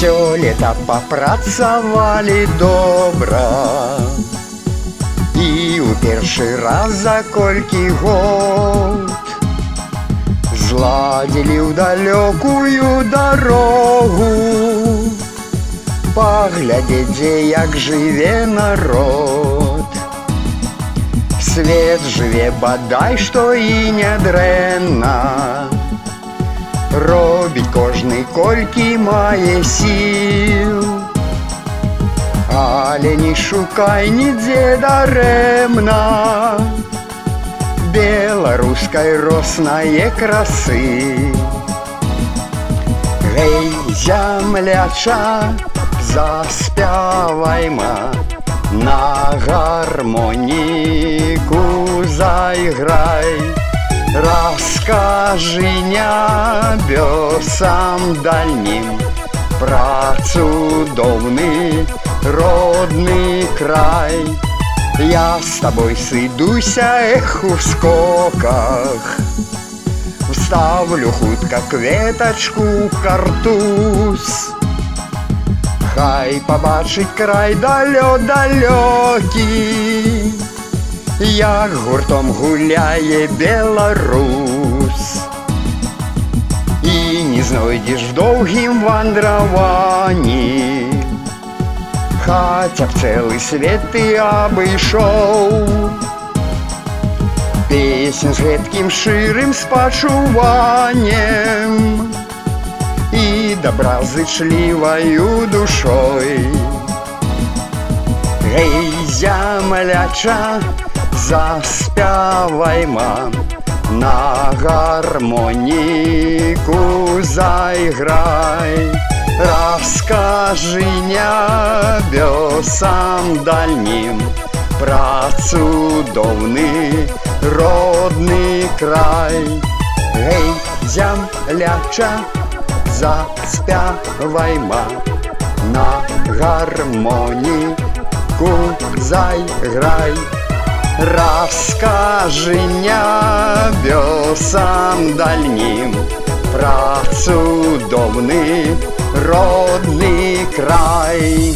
Сёлета папрацавалі добра І ў першы раз за колькі год Зладзілі ў далёкую дарогу. Паглядзець, дзе як жыве народ. Свет жыве бадай, што і нядрэнна Робіць кожны колькі мае сіл. Але не шукай нідзе дарэмна. Беларускай роснае красы. Гэй, зямляча, заспявайма На гармоніку зайграй Раскажы нябёсам дальнім Пра цудоўны родны край Я с тобой сыдуся эх у скоках Вставлю хутка кветачку картуз Хай пабачыць край далё далёкі Як гуртом гуляе беларус І не знойдзеш доўгім вандраванні. Хаця б цэлы свет ты абышоў. Песень з гэткім шырым спачуваннем І добразычліваю душой. Гэй, зямляча, заспявайма. На гармоніку зайграй. Раскажы нябёсам дальнім. Пра цудоўны родны край. Гэй, зямляча, заспявайма. На гармоніку зайграй Раскажы нябёсам дальнім Пра цудоўны родны край.